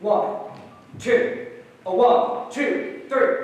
One, two, a one, two, three.